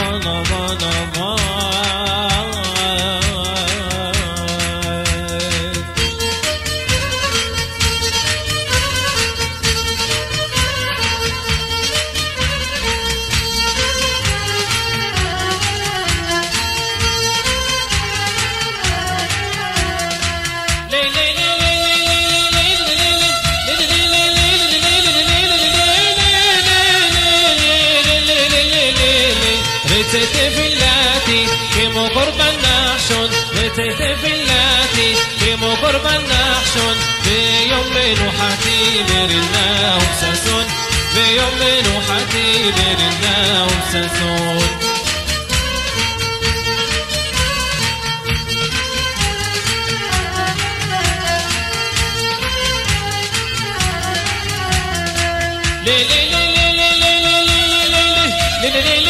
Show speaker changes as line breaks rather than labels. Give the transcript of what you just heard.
Namo Namo Namo نتيت فيلاتي كيمو قرب النحشون نتيت فيلاتي كيمو قرب النحشون بيوم من وحاتي برنا ومساسون بيوم من وحاتي برنا ومساسون ليلي ليلي ليلي ليلي ليلي ليلي ليلي